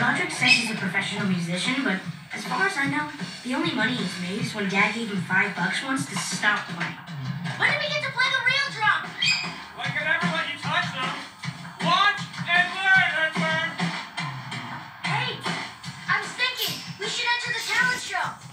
Roderick says he's a professional musician, but as far as I know, the only money he's made is when Dad gave him five bucks once to stop playing. When did we get to play the real drum? Why could I ever you touch them? Watch and learn, Edward! Hey, I was thinking we should enter the talent show.